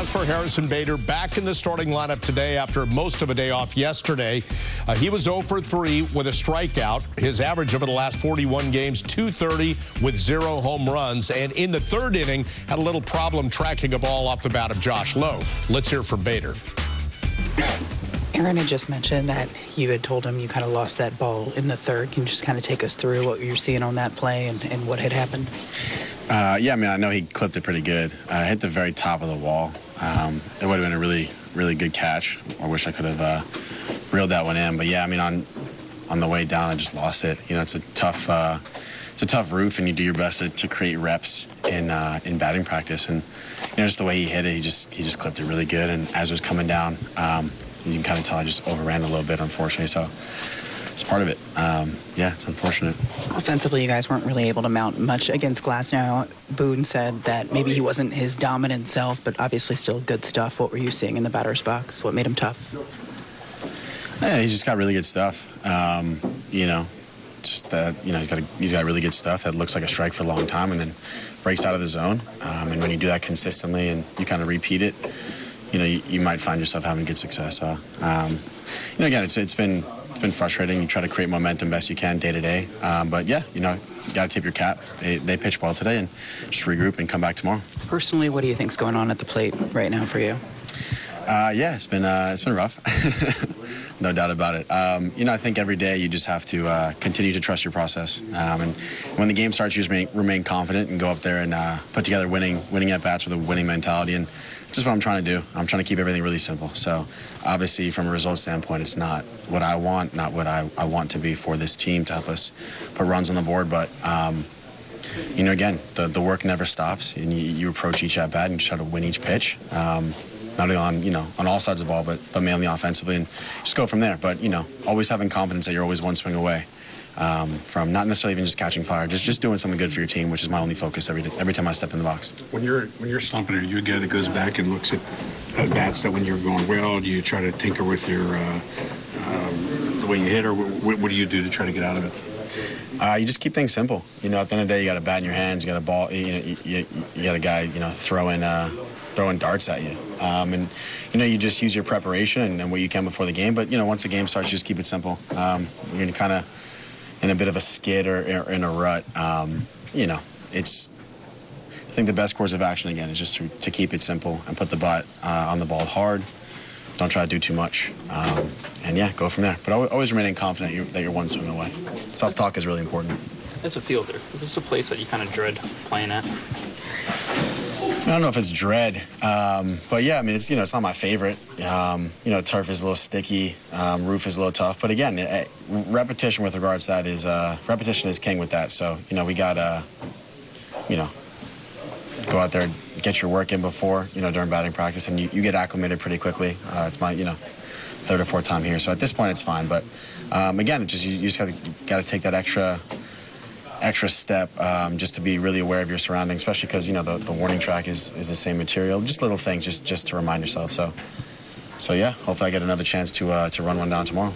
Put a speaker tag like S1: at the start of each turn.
S1: As for Harrison Bader, back in the starting lineup today after most of a day off yesterday. Uh, he was 0 for 3 with a strikeout. His average over the last 41 games, 230 with zero home runs. And in the third inning, had a little problem tracking a ball off the bat of Josh Lowe. Let's hear from Bader.
S2: Aaron had just mentioned that you had told him you kind of lost that ball in the third. Can you just kind of take us through what you're seeing on that play and, and what had happened?
S3: Uh, yeah, I mean, I know he clipped it pretty good. Uh, hit the very top of the wall. Um, it would have been a really, really good catch. I wish I could have uh, reeled that one in. But yeah, I mean, on on the way down, I just lost it. You know, it's a tough, uh, it's a tough roof, and you do your best to, to create reps in uh, in batting practice. And you know, just the way he hit it, he just he just clipped it really good. And as it was coming down, um, you can kind of tell I just overran a little bit, unfortunately. So it's part of it. Um, yeah, it's unfortunate.
S2: Offensively, you guys weren't really able to mount much against Glasnow. Boone said that maybe he wasn't his dominant self, but obviously still good stuff. What were you seeing in the batter's box? What made him tough?
S3: Yeah, he's just got really good stuff. Um, you know, just that you know he's got a, he's got really good stuff that looks like a strike for a long time, and then breaks out of the zone. Um, and when you do that consistently and you kind of repeat it, you know you, you might find yourself having good success. So, um, you know, again, it's it's been been frustrating. You try to create momentum best you can day to day. Um, but yeah, you know, you got to tip your cap. They, they pitch well today and just regroup and come back tomorrow.
S2: Personally, what do you think's going on at the plate right now for you?
S3: Uh, yeah, it's been uh, it's been rough, no doubt about it. Um, you know, I think every day you just have to uh, continue to trust your process, um, and when the game starts, you just remain, confident and go up there and uh, put together winning winning at bats with a winning mentality. And just what I'm trying to do. I'm trying to keep everything really simple. So obviously, from a result standpoint, it's not what I want, not what I, I want to be for this team to help us put runs on the board, but. Um, you know, again, the, the work never stops, and you, you approach each at bat and try to win each pitch. Um, not only on you know on all sides of the ball, but but mainly offensively, and just go from there. But you know, always having confidence that you're always one swing away um, from not necessarily even just catching fire, just just doing something good for your team, which is my only focus every every time I step in the box.
S4: When you're when you're slumping, are you a guy that goes back and looks at, at bats that when you're going well? Do you try to tinker with your uh, um, the way you hit, or what, what, do you do to try to get out of it?
S3: Uh, you just keep things simple. You know, at the end of the day, you got a bat in your hands, you got a ball, you know, you, you, you got a guy, you know, throwing. Uh, throwing darts at you. Um, and, you know, you just use your preparation and, and, what you can before the game. But, you know, once the game starts, just keep it simple. Um, you're kind of in a bit of a skid or, or in a rut, um, you know, it's. I think the best course of action again is just to, to keep it simple and put the butt uh, on the ball hard. Don't try to do too much, um, and yeah, go from there. But always, remaining confident you're, that you're one swing away. Self-talk is really important.
S5: As a fielder, is this a place that you kind of dread playing at?
S3: I don't know if it's dread, um, but yeah, I mean, it's you know, it's not my favorite. Um, you know, turf is a little sticky, um, roof is a little tough, but again, it, repetition with regards to that is uh, repetition is king with that. So you know, we got to, you know, go out there, get your work in before you know during batting practice, and you, you get acclimated pretty quickly. Uh, it's my you know third or fourth time here, so at this point, it's fine. But um, again, just you, you just got to take that extra extra step um, just to be really aware of your surroundings, especially because you know the, the warning track is, is the same material. Just little things, just just to remind yourself. So, so yeah, hopefully I get another chance to uh, to run one down tomorrow.